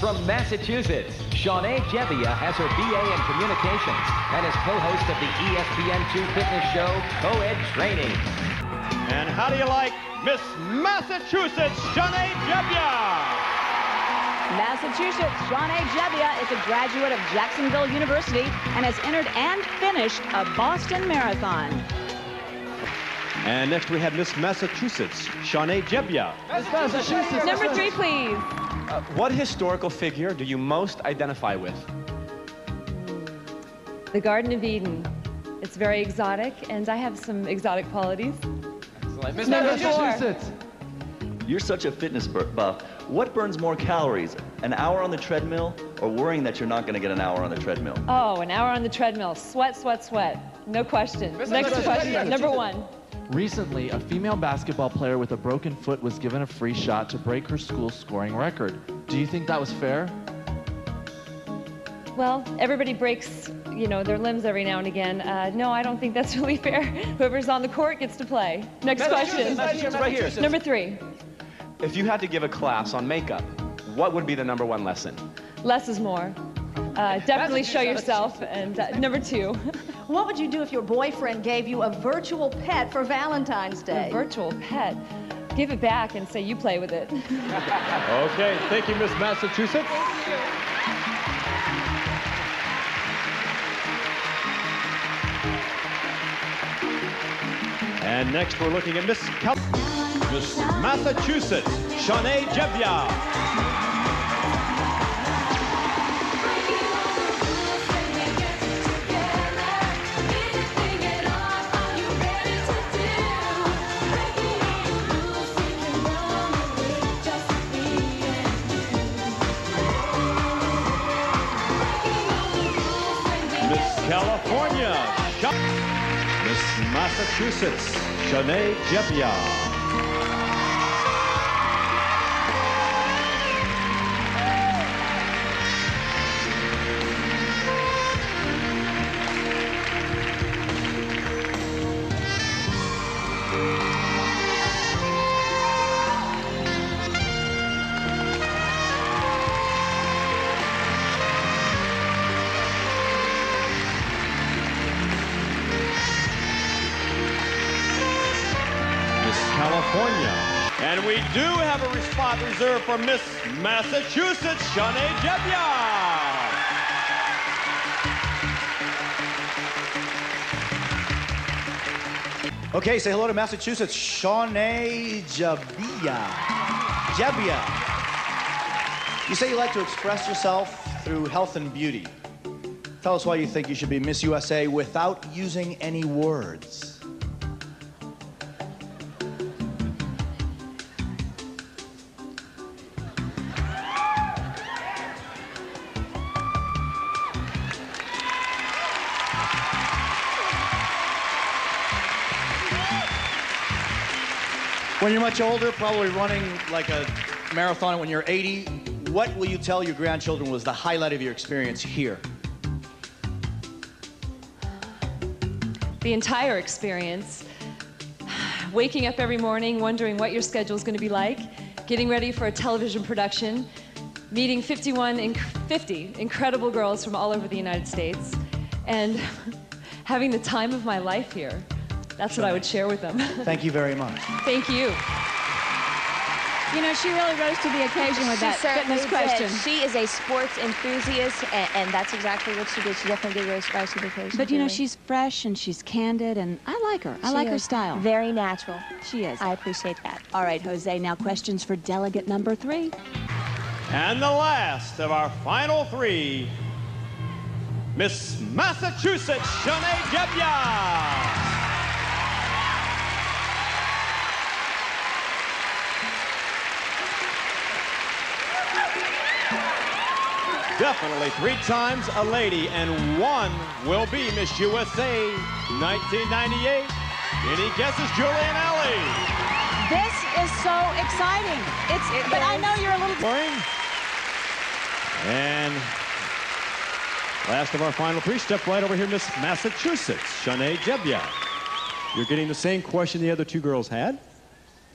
From Massachusetts, Shawnae Jebbia has her BA in Communications and is co-host of the E ESPN2 fitness show, Co-Ed Training. And how do you like Miss Massachusetts, Shawnae Jebbia? Massachusetts, Shawnae Jebbia is a graduate of Jacksonville University and has entered and finished a Boston Marathon. And next we have Miss Massachusetts, Shawnae Jebbia. Number three, please. Uh, what historical figure do you most identify with? The Garden of Eden. It's very exotic, and I have some exotic qualities. Number four. You're such a fitness buff. What burns more calories, an hour on the treadmill or worrying that you're not going to get an hour on the treadmill? Oh, an hour on the treadmill. Sweat, sweat, sweat. No question. Next question. Number one. Recently, a female basketball player with a broken foot was given a free shot to break her school scoring record. Do you think that was fair? Well, everybody breaks, you know, their limbs every now and again. Uh, no, I don't think that's really fair. Whoever's on the court gets to play. Next question. right here. Number three. If you had to give a class on makeup, what would be the number one lesson? Less is more. Uh, definitely show yourself. And uh, number two. What would you do if your boyfriend gave you a virtual pet for Valentine's Day? A Day? virtual pet. Give it back and say you play with it. Okay, thank you, Miss Massachusetts. And next we're looking at Miss Cal- Miss Massachusetts, Shawnae Jebbia. California, Miss Massachusetts, Shawnae Jebbia. California. And we do have a spot reserved for Miss Massachusetts, Shawnae Jebbia. Okay, say hello to Massachusetts, Shawnae Jebbia. Jebbia. You say you like to express yourself through health and beauty. Tell us why you think you should be Miss USA without using any words. When you're much older, probably running like a marathon when you're 80, what will you tell your grandchildren was the highlight of your experience here? the entire experience. Waking up every morning, wondering what your schedule is going to be like, getting ready for a television production, meeting 51, inc- 50 incredible girls from all over the United States, and having the time of my life here. That's what I would share with them. Thank you very much. Thank you. You know, she really rose to the occasion with She that certainly fitness question. did. She is a sports enthusiast, and, and that's exactly what she did. She definitely did rise rise to the occasion. But you know, really. she's fresh and she's candid, and I like her. I She like her style. Very natural. She is. I appreciate that. All right, Jose, now questions for delegate number three. And the last of our final three, Miss Massachusetts, Shawnae Jebbia. Definitely three times a lady, and one will be Miss USA 1998. Any guesses, Julian Alley? This is so exciting. It's, but I know you're a little. Boring. And last of our final three, step right over here, Miss Massachusetts, Shawnae Jebbia. You're getting the same question the other two girls had.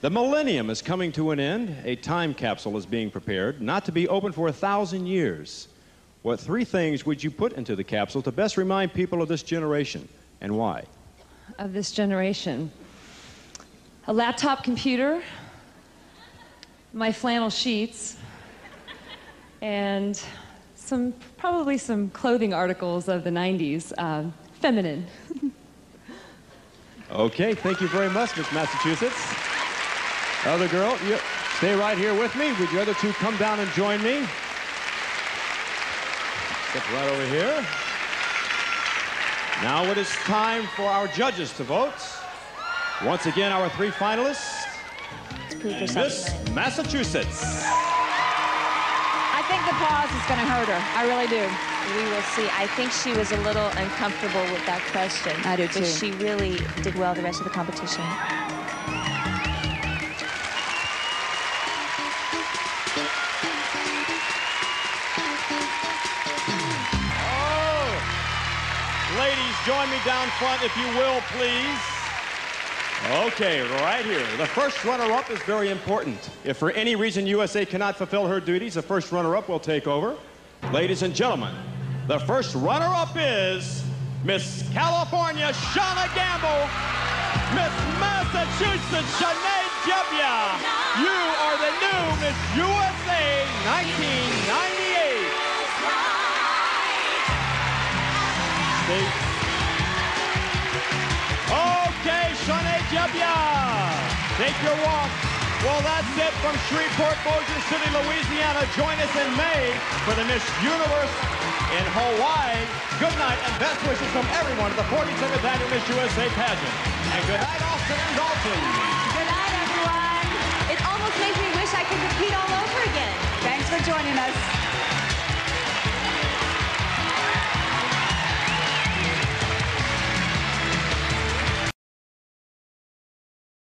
The millennium is coming to an end. A time capsule is being prepared, not to be open for a thousand years. What three things would you put into the capsule to best remind people of this generation, and why? Of this generation. A laptop computer, my flannel sheets, and some, probably some clothing articles of the 90s, uh, feminine. Okay, thank you very much, Miss Massachusetts. Other girl, you stay right here with me. Would you other two come down and join me? Step right over here. Now it is time for our judges to vote. Once again, our three finalists. And Miss Massachusetts. I think the pause is going to hurt her. I really do. We will see. I think she was a little uncomfortable with that question. I do, too. But she really did well the rest of the competition. Ladies, join me down front if you will, please. Okay, right here. The first runner-up is very important. If for any reason USA cannot fulfill her duties, the first runner-up will take over. Ladies and gentlemen, the first runner-up is Miss California, Shauna Gambill. Miss Massachusetts, Shawnae Jebbia. You are the new Miss USA 1998. Okay, Shawnae Jebbia. Take your walk. Well, that's it from Shreveport, Bossier City, Louisiana. Join us in May for the Miss Universe in Hawaii. Good night and best wishes from everyone at the 47th Annual Miss USA pageant. And good night, Austin and Dalton.